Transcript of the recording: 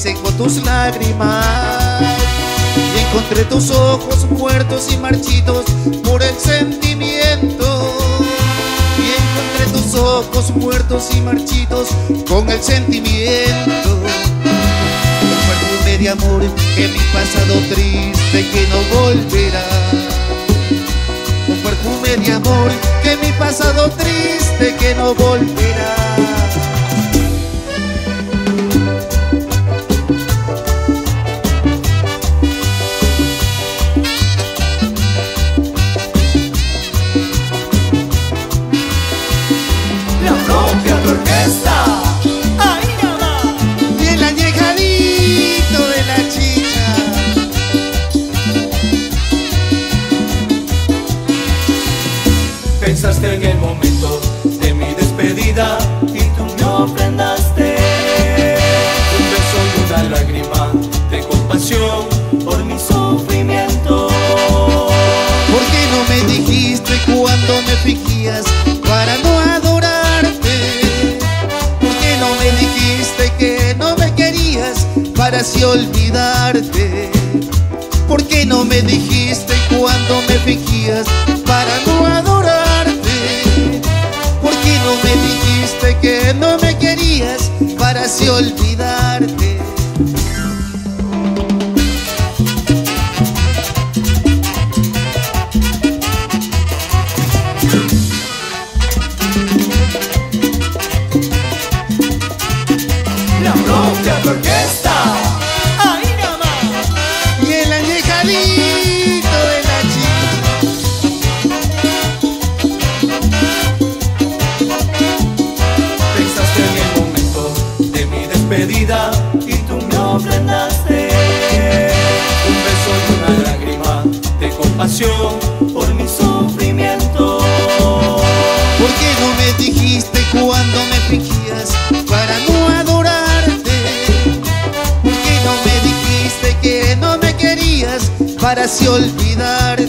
seco tus lágrimas. Y encontré tus ojos muertos y marchitos por el sentimiento. Y encontré tus ojos muertos y marchitos con el sentimiento. Un perfume de amor que mi pasado triste que no volverá. Un perfume de amor que mi pasado triste que no volverá Pensaste en el momento de mi despedida y tú me ofrendaste un beso y una lágrima de compasión por mi sufrimiento. ¿Por qué no me dijiste cuando me fingías para no adorarte? ¿Por qué no me dijiste que no me querías para así olvidarte? ¿Por qué no me dijiste cuando me fingías para así un beso y una lágrima de compasión por mi sufrimiento. ¿Por qué no me dijiste cuando me fingías para no adorarte? ¿Por qué no me dijiste que no me querías para así olvidarte?